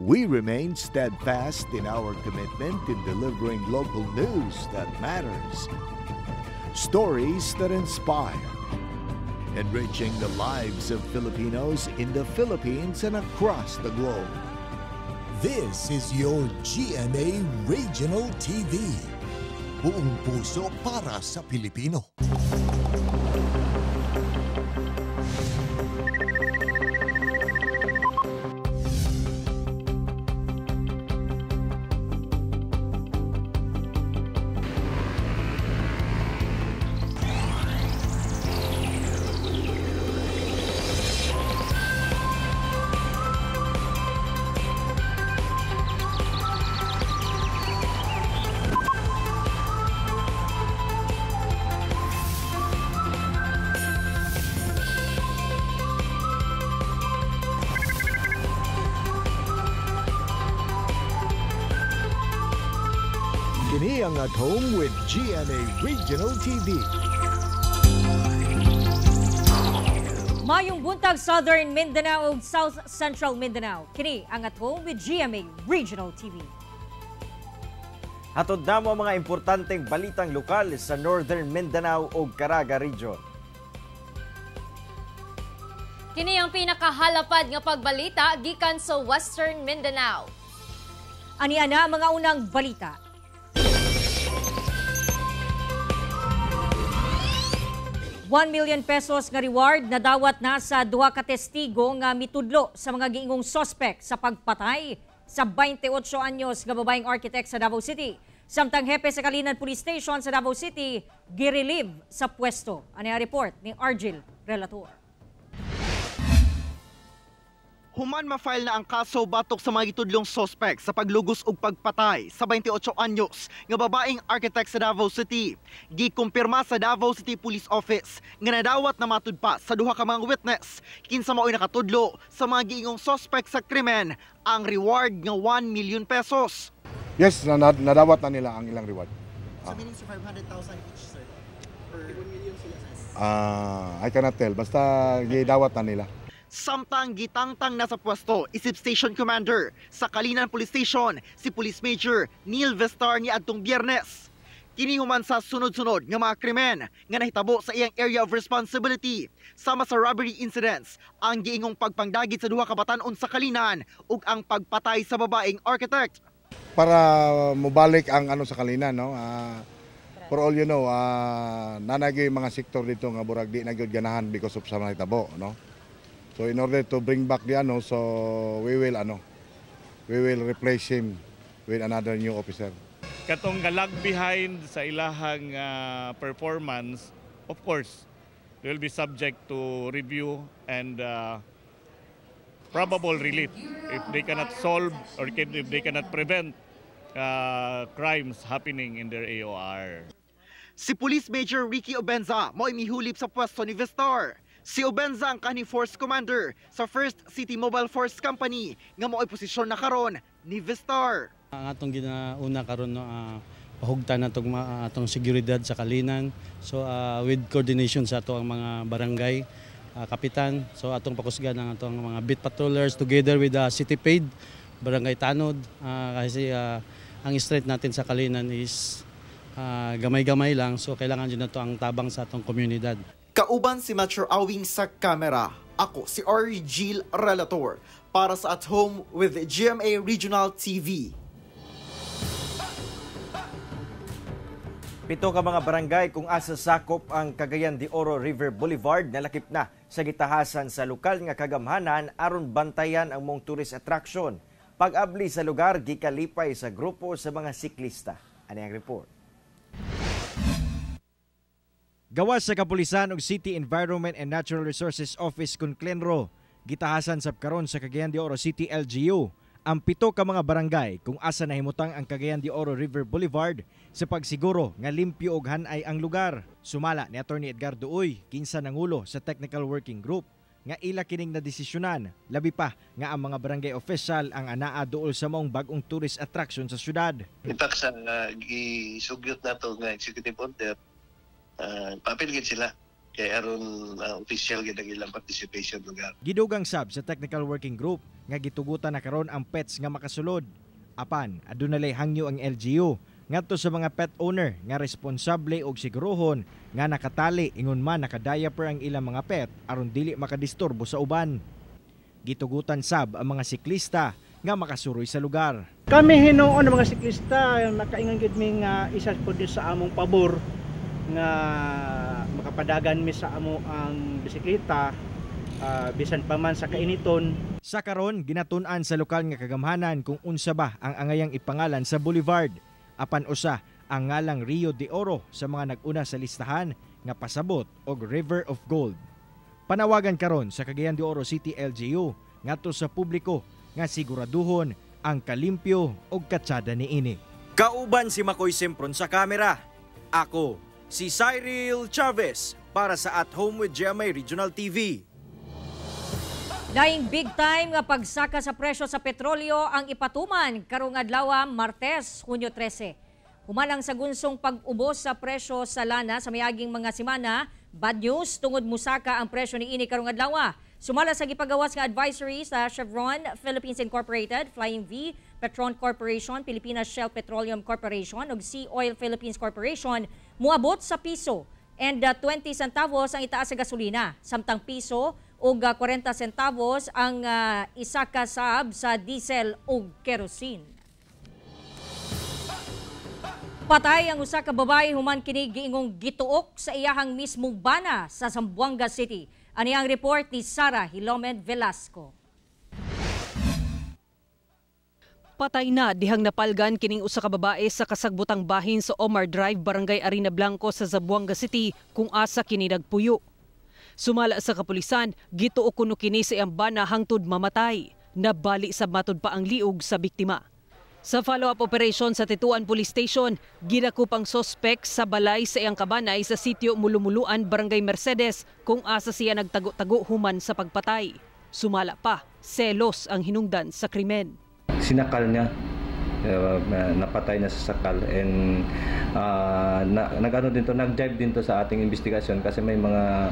We remain steadfast in our commitment in delivering local news that matters, stories that inspire, enriching the lives of Filipinos in the Philippines and across the globe. This is your GMA Regional TV. Buong puso para sa Pilipino. At home with GMA Regional TV. Mayong buntag Southern Mindanao ug South Central Mindanao. Kini ang at home with GMA Regional TV. Hatod na mo ang mga importanteng balitang lokal sa Northern Mindanao ug Caraga Region. Kini ang pinakahalapad nga pagbalita gikan sa Western Mindanao. Ani ana ang mga unang balita. One million pesos nga reward na dawat na sa duha ka testigo nga mitudlo sa mga giingong sospek sa pagpatay sa 28 anyos nga babaeng architect sa Davao City. Samtang hepe sa Kalinan Police Station sa Davao City, girelieve sa pwesto. Ano report ni Argil Relator. Human ma-file na ang kaso batok sa mga gitudlong sospek sa paglugos ug pagpatay sa 28 anyos nga babaeng architect sa Davao City. Gikumpirma sa Davao City Police Office nga nadawat na matud pa sa duha ka mga witness kinsa mao'y nakatudlo sa mga giingong sospek sa krimen ang reward nga 1 million pesos. Yes, na, na- nadawat na nila ang ilang reward. So meaning sa 500,000 each sir. Per 1 million sila. Ah, I cannot tell. Basta gidawat na nila. Samtang gitangtang na sa pwesto, isip Station Commander sa Kalinan Police Station, si Police Major Neil Vestar ni adtong Biyernes. Kini human sa sunod-sunod nga mga krimen nga nahitabo sa iyang area of responsibility sama sa robbery incidents, ang giingong pagpangdagit sa duha ka batan-on sa Kalinan ug ang pagpatay sa babaeng architect. Para mubalik ang ano sa kalina, no? Ah, for all you know, ah, nanagay mga sektor dito nga burag di na gyud ganahan because of sa mga hitabo, no? So in order to bring back the ano, so we will ano, we will replace him with another new officer. katong galag behind sa ilahang ah, performance, of course, they will be subject to review and ah, probable relief if they cannot solve or can- if they cannot prevent ah, crimes happening in their AOR. Si Police Major Ricky Obenza mo'y mihulip sa pwesto ni Vestar. Si Obenza ang kani Force Commander sa First City Mobile Force Company nga mo'y posisyon na karon ni Vestar. Ang atong ginauna karon no ah, pahugtan natong ma- atong seguridad sa Kalinan. So ah, with coordination sa ato ang mga barangay ah, kapitan. So atong pakusgan ang atong mga beat patrollers together with the city paid barangay Tanod Ah, kasi ah, ang strength natin sa Kalinan is gamay-gamay lang. So kailangan din nato ang tabang sa atong komunidad. Kauban si Metro Awing sa kamera. Ako si Ari Gil Relator para sa At Home with GMA Regional TV. Pito ka mga barangay kung asa sakop ang Cagayan de Oro River Boulevard nalakip na sa gitahasan sa lokal nga kagamhanan aron bantayan ang mong tourist attraction. Pag-abli sa lugar gikalipay sa grupo sa mga siklista. Ani ang report. Gawas sa kapulisan ug City Environment and Natural Resources Office kun Klenro, gitahasan sab karon sa Cagayan de Oro City LGU ang pito ka mga barangay kung asa nahimutang ang Cagayan de Oro River Boulevard sa pagsiguro nga limpyo ug hanay ang lugar. Sumala ni Attorney Edgardo Uy, kinsa nangulo sa Technical Working Group nga ila kining nadesisyonan labi pa nga ang mga barangay official ang anaa duol sa maong bagong tourist attraction sa syudad. Fact, sa uh, gisugyot na to nga executive order, uh, papilgit sila kay aron uh, official gid ang ilang participation lugar. Gidugang sab sa technical working group nga gitugutan na karon ang pets nga makasulod. Apan adunay hangyo ang LGU ngadto sa mga pet owner nga responsable og sigurohon nga nakatali ingon man nakadiaper ang ilang mga pet aron dili makadisturbo sa uban. Gitugutan sab ang mga siklista nga makasuroy sa lugar. Kami hinuon ng mga siklista nakaingon gid mi nga isa po din sa among pabor nga makapadagan mi sa amo ang bisikleta uh, bisan pa man sa kainiton. Sa karon ginatun-an sa lokal nga kagamhanan kung unsa ba ang angayang ipangalan sa boulevard. Apan usa ang ngalang Rio de Oro sa mga naguna sa listahan nga pasabot og River of Gold. Panawagan karon sa Cagayan de Oro City LGU ngadto sa publiko nga siguraduhon ang kalimpyo og katsada ni ini. Kauban si Makoy Sempron sa kamera. Ako si Cyril Chavez para sa At Home with GMA Regional TV. Daing big time nga pagsaka sa presyo sa petrolyo ang ipatuman karong adlaw Martes, Hunyo 13. Humanang sa gunsong pag-ubos sa presyo sa lana sa mayaging mga semana, bad news tungod musaka ang presyo ni ini karong adlaw. Sumala sa gipagawas nga advisory sa Chevron Philippines Incorporated, Flying V, Petron Corporation, Pilipinas Shell Petroleum Corporation ug Sea Oil Philippines Corporation muabot sa piso and uh, 20 centavos ang itaas sa gasolina, samtang piso ug 40 centavos ang uh, isa ka sab sa diesel ug kerosene. Patay ang usa ka babae human kini giingong gituok sa iyahang mismong bana sa Zamboanga City. Ani ang report ni Sara Hilomen Velasco. Patay na dihang napalgan kining usa ka babae sa kasagbutang bahin sa Omar Drive, Barangay Arena Blanco sa Zamboanga City kung asa kini nagpuyo. Sumala sa kapulisan, gituo kuno kini sa iyang bana hangtod mamatay. Nabali sa matud pa ang liog sa biktima. Sa follow-up operation sa Tituan Police Station, ginakop ang sospek sa balay sa iyang kabanay sa sitio Mulumuluan, Barangay Mercedes kung asa siya nagtago-tago human sa pagpatay. Sumala pa, selos ang hinungdan sa krimen. Sinakal niya uh, napatay na sa sakal and uh, na, nagano din to nag-dive din to sa ating investigasyon kasi may mga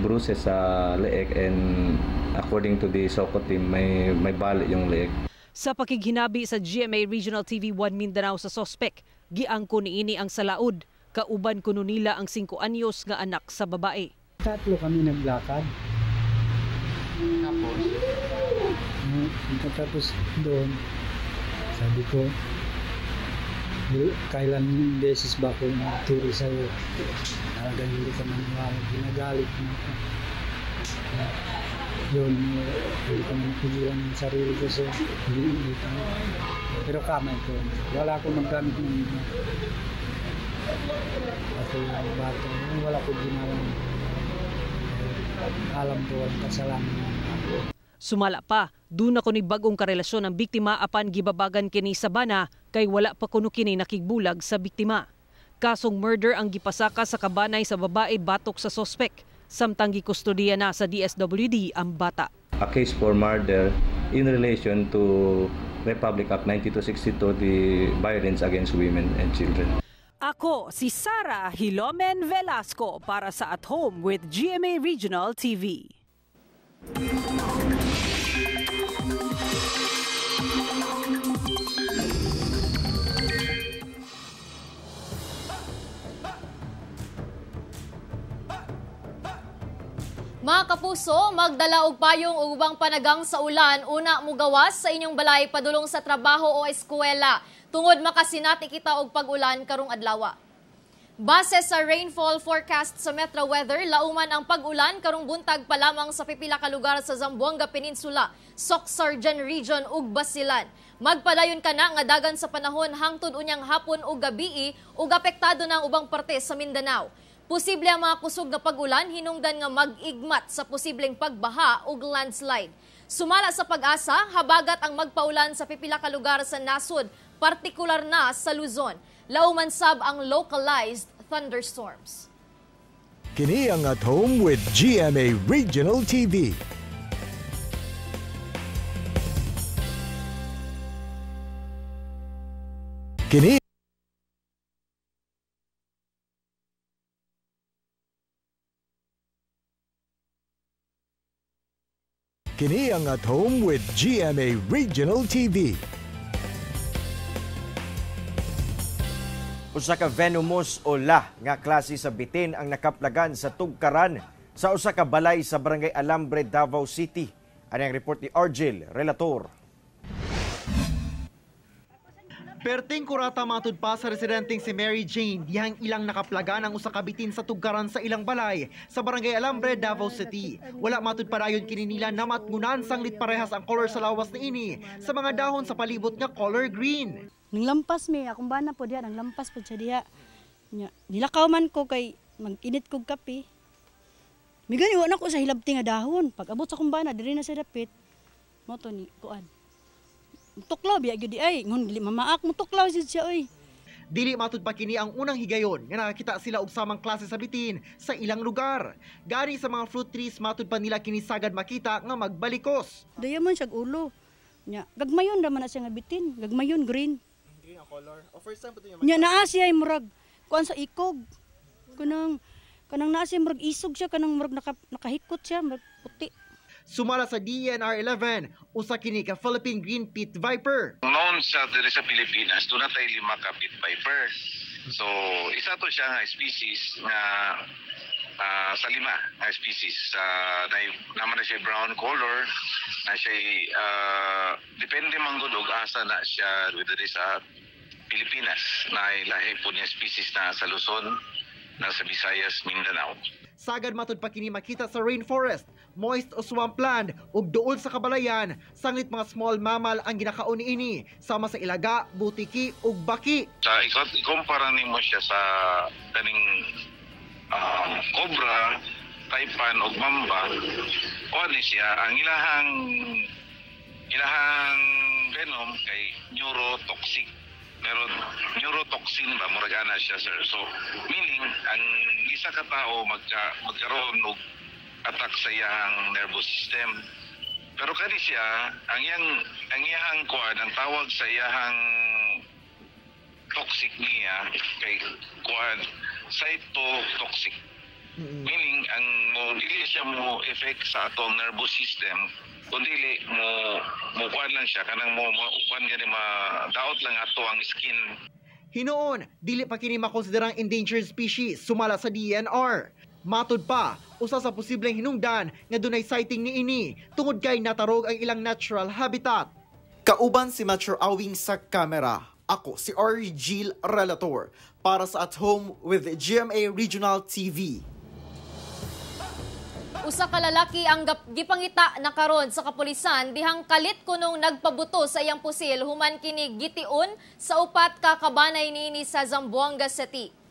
bruises sa leeg and according to the SOCO team may may bali yung leeg. Sa pakighinabi sa GMA Regional TV 1 Mindanao sa sospek, giangko ni ini ang salaod. Kauban kuno nila ang 5 anyos nga anak sa babae. Tatlo kami naglakad. Tapos? Tapos doon, sabi ko, kailan beses ba ako nagturo sa'yo? Talagang hindi ka maniwala, ginagalit mo ako. Yun, hindi ko na napigilan ng sarili ko so hindi dito. Pero kamay ko, wala akong maggamit ng. Ako yung bato, wala ko ginawa. Alam ko ang kasalanan ako. Sumala pa, doon ako ni bagong karelasyon ng biktima apan gibabagan kini sa bana kay wala pa kuno kini nakigbulag sa biktima. Kasong murder ang gipasaka sa kabanay sa babae batok sa sospek, samtang gikustudiya na sa DSWD ang bata. A case for murder in relation to Republic Act 9262, the violence against women and children. Ako si Sara Hilomen Velasco para sa At Home with GMA Regional TV. Mga kapuso, magdala og payong ubang panagang sa ulan una mo gawas sa inyong balay padulong sa trabaho o eskwela tungod makasinati kita og pag-ulan karong adlaw. Base sa rainfall forecast sa Metro Weather, lauman ang pag-ulan karong buntag pa lamang sa pipila ka lugar sa Zamboanga Peninsula, Socsargen Region ug Basilan. Magpadayon ka na nga dagan sa panahon hangtod unyang hapon ug gabii ug apektado na ang ubang parte sa Mindanao. Posible ang mga kusog na pag-ulan hinungdan nga mag-igmat sa posibleng pagbaha ug landslide. Sumala sa pag-asa, habagat ang magpaulan sa pipila ka lugar sa nasod, partikular na sa Luzon. Lauman sab ang localized thunderstorms. Kini ang at home with GMA Regional TV. Kini Kini ang At Home with GMA Regional TV. Usa ka venomous o la nga klase sa bitin ang nakaplagan sa tugkaran sa usa ka balay sa Barangay Alambre, Davao City. Ano ang report ni Argel, relator. Perting kurata matud pa sa residenteng si Mary Jane dihang ilang nakaplaga ng usa ka bitin sa tugkaran sa ilang balay sa Barangay Alambre, Davao City. Wala matud padayon kini nila na matngunan sanglit parehas ang color sa lawas ni ini sa mga dahon sa palibot nga color green. Nang lampas mi, akong bana po diya, nang lampas po siya. Nya, nilakaw man ko kay mag-init kog kape. Mi gani wa na ko sa hilabti nga dahon. Pag abot sa akong bana, diri na sa dapit. Mo to ni kuan. Tuklaw biya gyud di ay, ngun dili mamaak mo tuklaw jud siya oy. Dili matud pa kini ang unang higayon nga nakakita sila og samang klase sa bitin sa ilang lugar. Gani sa mga fruit trees matud pa nila kini sagad makita nga magbalikos. Daya man siya ulo. Nya, gagmayon ra man na siya nga bitin, gagmayon green. Green ang color. O first time po yung Nya naa siya ay murag kuan sa ikog. Kanang kanang naa siya murag isog siya kanang murag naka, nakahikot siya murag puti. Sumala sa DNR 11, usa kini ka Philippine Green Pit Viper. Noon sa diri sa Pilipinas, doon na tayo lima ka pit viper. So, isa to siya nga species nga ah, sa lima nga species. Sa na, naman na siya brown color, na siya ah, depende man gud og asa na siya diri sa Pilipinas na lahi po niya species na sa Luzon, na sa Visayas, Mindanao. Sagad matud pa kini makita sa rainforest, moist o swampland ug duol sa kabalayan, sanglit mga small mammal ang ginakaon ini sama sa ilaga, butiki ug baki. Sa ikumpara nimo siya sa kaning um, cobra, taipan ug mamba, o ni siya ang ilahang ilahang venom kay neurotoxic. Meron neurotoxin ba murag ana siya sir. So meaning ang isa ka tao magka, magkaroon og attack sa iyang nervous system. Pero kani siya ang iyang ang iyang kuan ang tawag sa iyang toxic niya kay kuan cytotoxic. Meaning ang mo dili siya mo effect sa atong nervous system kundi mo mo kuan lang siya kanang mo mo kuan gani ma daot lang ato ang skin Hinoon, dili pa kini makonsiderang endangered species sumala sa DNR. Matud pa, usa sa posibleng hinungdan nga dunay sighting ni ini tungod kay natarog ang ilang natural habitat. Kauban si Metro Awing sa kamera. Ako si Ari Gil Relator para sa At Home with GMA Regional TV. Usa ka lalaki ang gipangita na karon sa kapulisan dihang kalit kunong nagpabuto sa iyang pusil human kini gitiun sa upat ka kabanay niini sa Zamboanga City.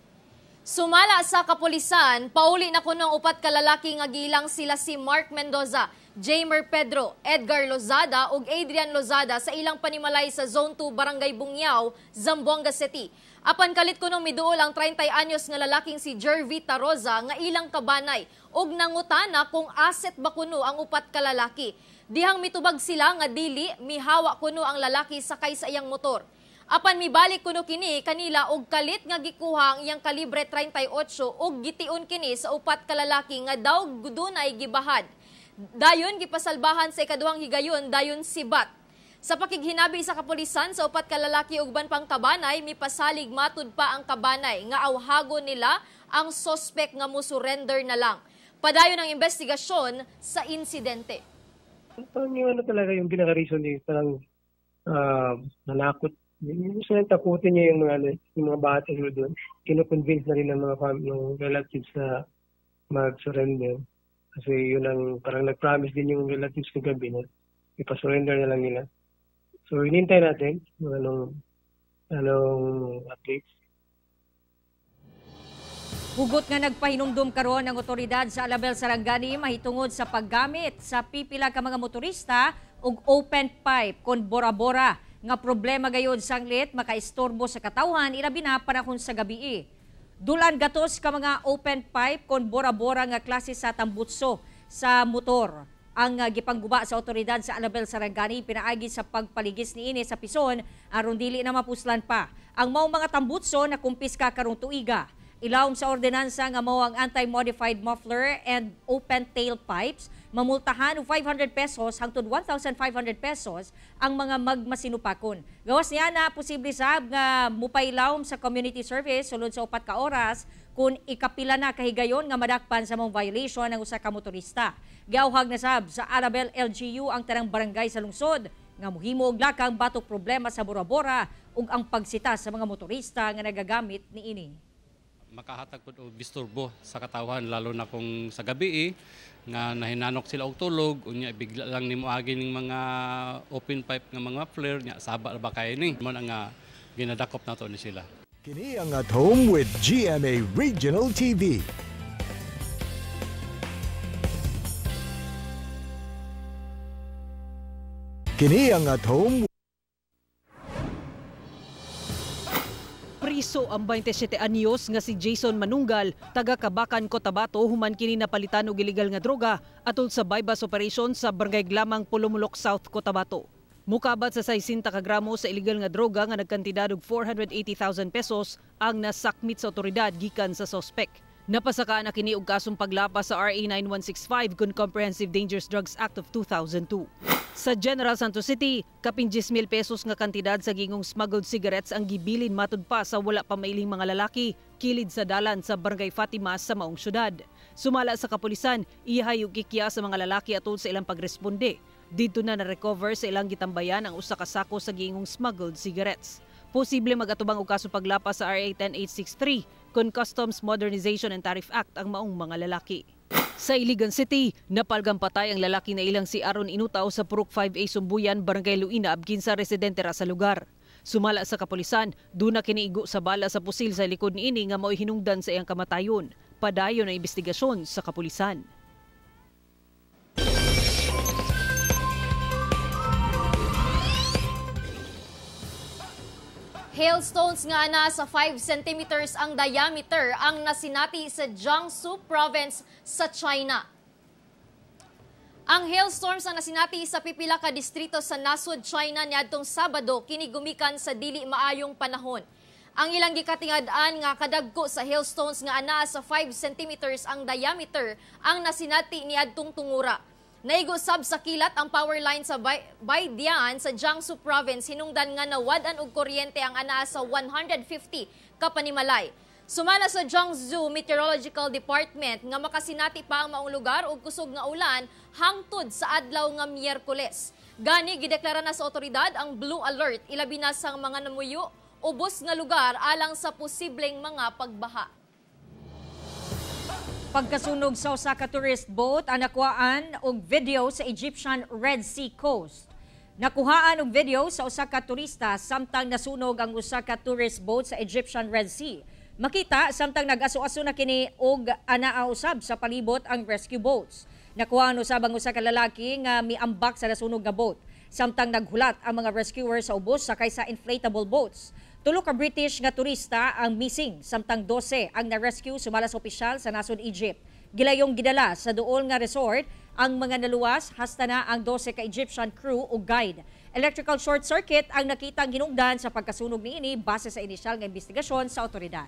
Sumala sa kapulisan, pauli na kunong upat ka lalaki nga gilang sila si Mark Mendoza, Jamer Pedro, Edgar Lozada ug Adrian Lozada sa ilang panimalay sa Zone 2 Barangay Bungyao, Zamboanga City. Apan kalit kunong miduol ang 30 anyos nga lalaking si Jervy Taroza nga ilang kabanay ug nangutana kung asset ba kuno ang upat ka lalaki. Dihang mitubag sila nga dili mihawa kuno ang lalaki sakay sa iyang motor. Apan mibalik kuno kini kanila og kalit nga gikuha ang iyang kalibre 38 ug gitiun kini sa upat ka lalaki nga daw dunay gibahad. Dayon gipasalbahan sa ikaduhang higayon dayon sibat. Sa pakighinabi sa kapulisan sa upat ka lalaki ug ban pang kabanay mipasalig matud pa ang kabanay nga awhagon nila ang sospek nga musurrender na lang. Padayon ang investigasyon sa insidente. Parang yung ano talaga yung pinaka-reason niya, parang ah, nanakot. Gusto nang takutin niya yung mga, ano, yung mga bata yun doon. Kino-convince na rin ng mga fam- ng relatives na mag-surrender. Kasi yun ang, parang nag-promise din yung relatives kagabi na ipasurrender na lang nila. So, inintay natin kung anong, anong updates. Hugot nga nagpahinumdum karon ang otoridad sa Alabel Sarangani mahitungod sa paggamit sa pipila ka mga motorista og open pipe kon bora-bora nga problema gayud sanglit makaistorbo sa katawhan ilabi na panahon sa gabii. Dulan gatos ka mga open pipe kon bora-bora nga klase sa tambutso sa motor. Ang uh, gipangguba sa otoridad sa Alabel Sarangani pinaagi sa pagpaligis niini sa pison aron dili na mapuslan pa. Ang mao mga tambutso na kumpiska karong tuiga Ilawom sa ordinansa nga mao ang anti-modified muffler and open tail pipes, mamultahan og 500 pesos hangtod 1,500 pesos ang mga magmasinupakon. Gawas niya na posible sab nga mupailawom sa community service sulod sa upat ka oras kung ikapila na kahigayon nga madakpan sa mong violation ng usa ka motorista. Giauhag na sab sa Arabel LGU ang tanang barangay sa lungsod nga muhimo og lakang batok problema sa Bora-Bora ug ang pagsita sa mga motorista nga nagagamit niini makahatag po og disturbo sa katawan lalo na kung sa gabi eh, nga nahinanok sila og tulog unya bigla lang nimo agi ning mga open pipe nga mga flare nya saba ba kay ni mo nga ginadakop nato ni sila Kini ang at home with GMA Regional TV. Kini ang at home Priso ang 27 anyos nga si Jason Manunggal, taga Kabakan, Cotabato, human kini napalitan og illegal nga droga atol sa bypass operation sa Barangay Glamang, Pulumulok South, Cotabato. Mukabat sa 60 ka gramo sa illegal nga droga nga nagkantidad og 480,000 pesos ang nasakmit sa otoridad gikan sa sospek. Napasaka na kini og kasong paglapa sa RA 9165 kun Comprehensive Dangerous Drugs Act of 2002. Sa General Santos City, kapin 10,000 pesos nga kantidad sa gingong smuggled cigarettes ang gibilin matud pa sa wala pa mailing mga lalaki kilid sa dalan sa Barangay Fatima sa maong syudad. Sumala sa kapulisan, iyahay og kikya sa mga lalaki atol sa ilang pagresponde. Dito na na-recover sa ilang gitambayan ang usa ka sako sa gingong smuggled cigarettes. Posible magatubang og kaso paglapa sa RA 10863 kun Customs Modernization and Tariff Act ang maong mga lalaki. Sa Iligan City, napalgang patay ang lalaki na ilang si Aaron Inutaw sa Purok 5A Sumbuyan, Barangay Luina, abgin sa residente ra sa lugar. Sumala sa kapulisan, duna kiniigo sa bala sa pusil sa likod niini nga mao'y hinungdan sa iyang kamatayon. Padayon ang investigasyon sa kapulisan. Hailstones nga na sa 5 centimeters ang diameter ang nasinati sa Jiangsu province sa China. Ang hailstorms ang nasinati sa pipila ka distrito sa nasod China niadtong Sabado kini gumikan sa dili maayong panahon. Ang ilang gikatingad-an nga kadagko sa hailstones nga ana sa 5 centimeters ang diameter ang nasinati niadtong tungura. Naigo sab sa kilat ang power line sa Baidian sa Jiangsu province hinungdan nga nawadan og kuryente ang anaa sa 150 ka panimalay. Sumala sa Jiangsu Meteorological Department nga makasinati pa ang maong lugar og kusog nga ulan hangtod sa adlaw nga Miyerkules. Gani gideklara na sa otoridad ang blue alert ilabi na sa mga namuyo ubos nga lugar alang sa posibleng mga pagbaha. Pagkasunog sa usa ka tourist boat ang nakuhaan og video sa Egyptian Red Sea coast. Nakuhaan og video sa usa ka turista samtang nasunog ang usa ka tourist boat sa Egyptian Red Sea. Makita samtang nag-aso-aso na kini og anaa usab sa palibot ang rescue boats. Nakuhaan usab ang usa ka lalaki nga miambak sa nasunog nga boat samtang naghulat ang mga rescuers sa ubos sakay sa inflatable boats. Tulo ka British nga turista ang missing, samtang 12 ang na-rescue sumala sa opisyal sa nasod Egypt. Gilayong gidala sa duol nga resort ang mga naluwas hasta na ang 12 ka Egyptian crew o guide. Electrical short circuit ang nakitang hinungdan sa pagkasunog niini base sa inisyal nga investigasyon sa otoridad.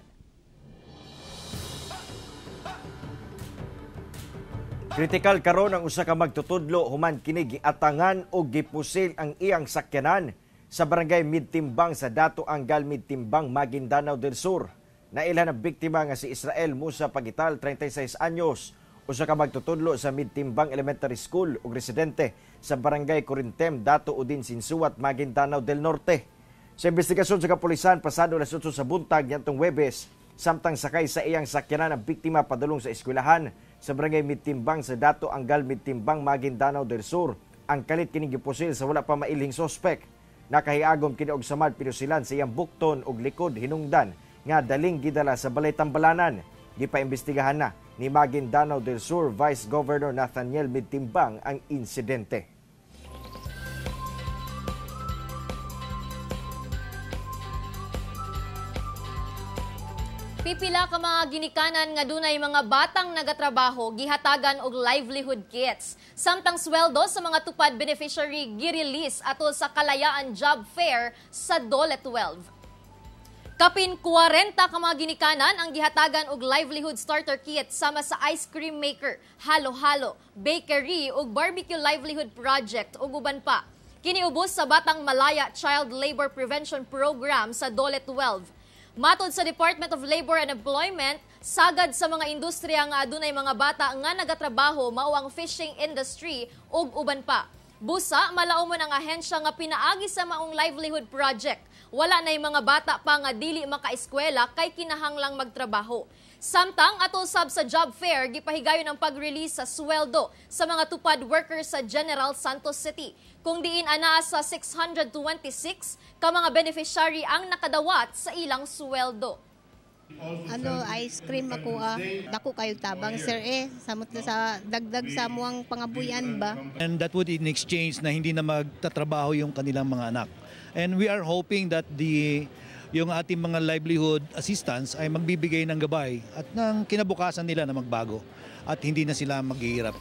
Kritikal karon ang usa ka magtutudlo human kini giatangan og gipusil ang iyang sakyanan sa barangay Midtimbang sa Dato Angal Midtimbang, Maguindanao del Sur. Nailhan ang biktima nga si Israel Musa Pagital, 36 anyos, usa ka magtutudlo sa Midtimbang Elementary School ug residente sa barangay Corintem, Dato Udin Sinsuat, Maguindanao del Norte. Sa investigasyon sa kapulisan, pasado las 8 sa buntag niyantong Webes, samtang sakay sa iyang sakyanan ang biktima padulong sa eskwelahan sa barangay Midtimbang sa Dato Angal Midtimbang, Maguindanao del Sur. Ang kalit kining gipusil sa wala pa mailing sospek Nakahiagom kini og samad pinusilan sa iyang bukton ug likod hinungdan nga daling gidala sa balay tambalanan. Gipaimbestigahan na ni Maguindanao del Sur Vice Governor Nathaniel Midtimbang ang insidente. Pipila ka mga ginikanan nga dunay mga batang nagatrabaho gihatagan og livelihood kits. Samtang sweldo sa mga tupad beneficiary gi-release atol sa Kalayaan Job Fair sa Dole 12. Kapin 40 ka mga ginikanan ang gihatagan og livelihood starter kit sama sa ice cream maker, halo-halo, bakery ug barbecue livelihood project ug uban pa. Kiniubos sa Batang Malaya Child Labor Prevention Program sa Dole 12. Matod sa Department of Labor and Employment, sagad sa mga industriya nga adunay mga bata nga nagatrabaho mao ang fishing industry ug uban pa. Busa, malaumon ang ahensya nga pinaagi sa maong livelihood project. Wala na mga bata pa nga dili makaeskwela kay kinahanglang magtrabaho. Samtang atol sab sa job fair, gipahigayon ang pag-release sa sweldo sa mga tupad workers sa General Santos City. Kung diin ana sa 626 ka mga beneficiary ang nakadawat sa ilang sweldo. Ano, ice cream ako ah. Dako kayo tabang sir eh. Samot na sa dagdag sa muang pangabuyan ba? And that would in exchange na hindi na magtatrabaho yung kanilang mga anak. And we are hoping that the yung ating mga livelihood assistance ay magbibigay ng gabay at ng kinabukasan nila na magbago at hindi na sila maghihirap.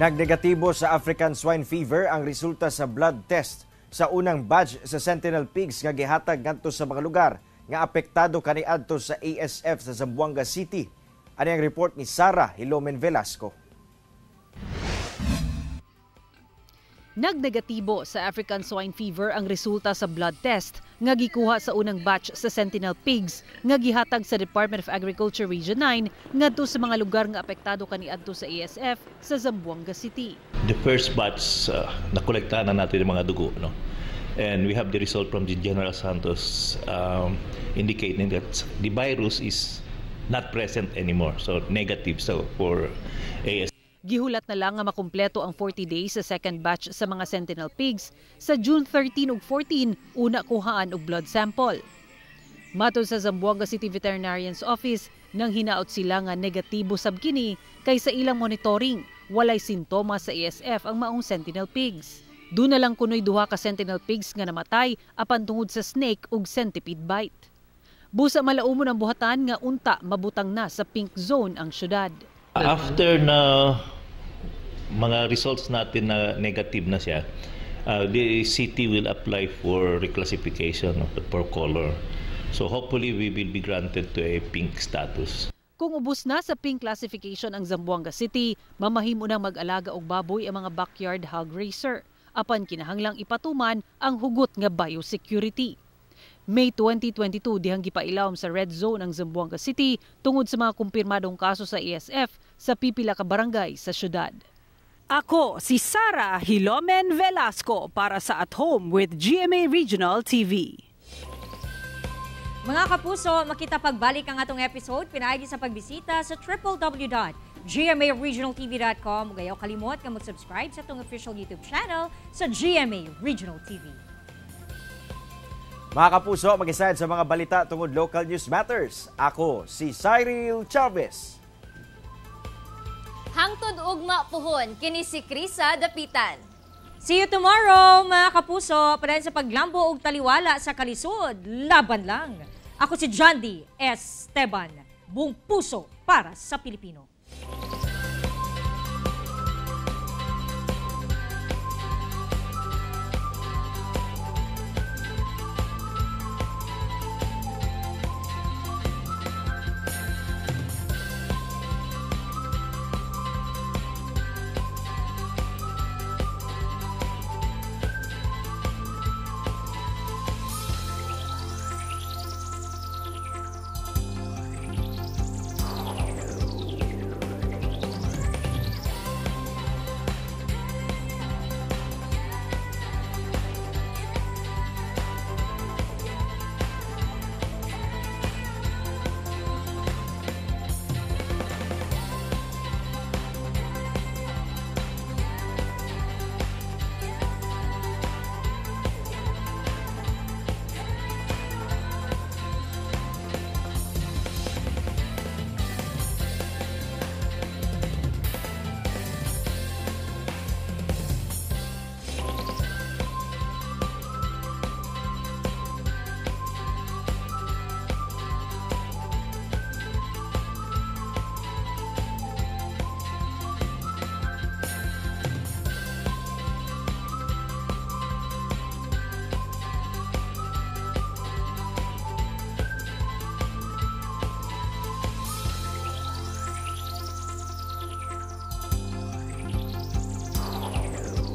Nagnegatibo sa African swine fever ang resulta sa blood test sa unang batch sa Sentinel Pigs nga gihatag ngadto sa mga lugar nga apektado kaniadto sa ASF sa Zamboanga City. Ani ang report ni Sara Hilomen Velasco. Nagnegatibo sa African swine fever ang resulta sa blood test nga gikuha sa unang batch sa Sentinel Pigs nga gihatag sa Department of Agriculture Region 9 ngadto sa mga lugar nga apektado kaniadto sa ASF sa Zamboanga City. The first batch uh, nakolekta na natin yung mga dugo no. And we have the result from the General Santos um, indicating that the virus is not present anymore. So negative so for ASF. Gihulat na lang nga makumpleto ang 40 days sa second batch sa mga Sentinel Pigs sa June 13 ug 14 una kuhaan og blood sample. Matod sa Zamboanga City Veterinarian's Office, nang hinaot sila nga negatibo sab kini kay sa ilang monitoring walay sintomas sa ASF ang maong Sentinel Pigs. Doon na lang kunoy duha ka Sentinel Pigs nga namatay apan tungod sa snake ug centipede bite. Busa malaumon ang buhatan nga unta mabutang na sa pink zone ang syudad. After na mga results natin na negative na siya, uh, the city will apply for reclassification of the per color. So hopefully we will be granted to a pink status. Kung ubos na sa pink classification ang Zamboanga City, mamahimo nang mag-alaga og baboy ang mga backyard hog racer. Apan kinahanglang ipatuman ang hugot nga biosecurity. May 2022 dihang gipailawom sa red zone ang Zamboanga City tungod sa mga kumpirmadong kaso sa ESF sa pipila ka barangay sa syudad. Ako si Sara Hilomen Velasco para sa At Home with GMA Regional TV. Mga kapuso, makita pagbalik ang atong episode, pinaagi sa pagbisita sa www.gmaregionaltv.com. Gayaw kalimot ka mag-subscribe sa atong official YouTube channel sa GMA Regional TV. Mga kapuso, mag-isayad sa mga balita tungod Local News Matters. Ako si Cyril Chavez. Hangtod ugma puhon, kini si Krisa Dapitan. See you tomorrow, mga kapuso. Padayon sa paglambo og taliwala sa kalisod, laban lang. Ako si John D. Esteban, buong puso para sa Pilipino.